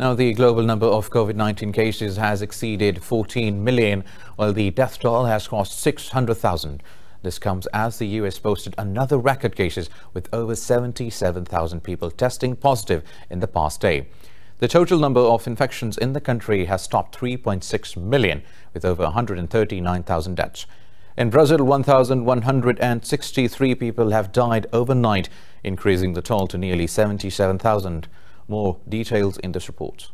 Now, the global number of COVID-19 cases has exceeded 14 million, while the death toll has crossed 600,000. This comes as the US posted another record cases with over 77,000 people testing positive in the past day. The total number of infections in the country has topped 3.6 million, with over 139,000 deaths. In Brazil, 1,163 people have died overnight, increasing the toll to nearly 77,000. More details in this report.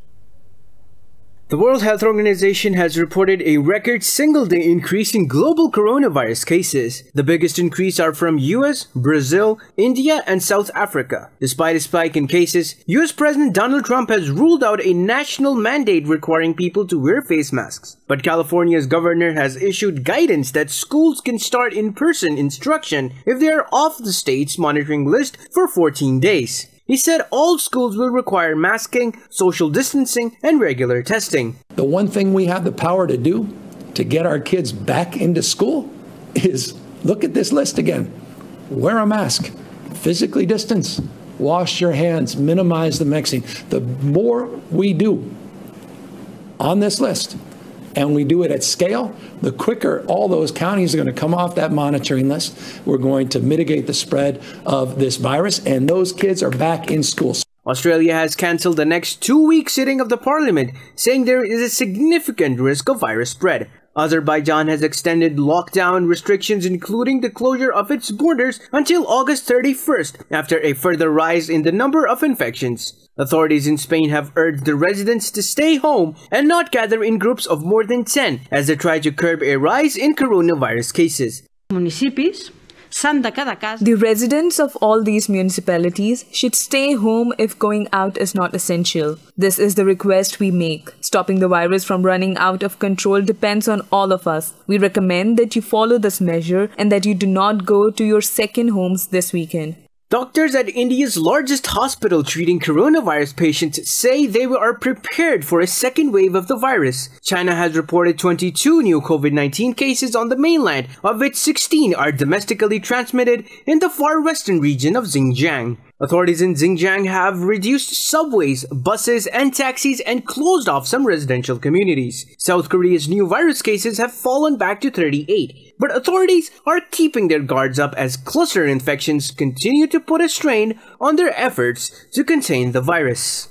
The World Health Organization has reported a record single-day increase in global coronavirus cases. The biggest increase are from US, Brazil, India, and South Africa. Despite a spike in cases, US President Donald Trump has ruled out a national mandate requiring people to wear face masks. But California's governor has issued guidance that schools can start in-person instruction if they are off the state's monitoring list for 14 days. He said all schools will require masking, social distancing, and regular testing. The one thing we have the power to do to get our kids back into school is look at this list again. Wear a mask, physically distance, wash your hands, minimize the mixing. The more we do on this list, and we do it at scale, the quicker all those counties are going to come off that monitoring list. We're going to mitigate the spread of this virus, and those kids are back in school. Australia has cancelled the next two-week sitting of the parliament, saying there is a significant risk of virus spread. Azerbaijan has extended lockdown restrictions including the closure of its borders until August 31st after a further rise in the number of infections. Authorities in Spain have urged the residents to stay home and not gather in groups of more than 10 as they try to curb a rise in coronavirus cases. Municipis the residents of all these municipalities should stay home if going out is not essential. This is the request we make. Stopping the virus from running out of control depends on all of us. We recommend that you follow this measure and that you do not go to your second homes this weekend. Doctors at India's largest hospital treating coronavirus patients say they are prepared for a second wave of the virus. China has reported 22 new COVID-19 cases on the mainland, of which 16 are domestically transmitted in the far western region of Xinjiang. Authorities in Xinjiang have reduced subways, buses, and taxis and closed off some residential communities. South Korea's new virus cases have fallen back to 38, but authorities are keeping their guards up as cluster infections continue to put a strain on their efforts to contain the virus.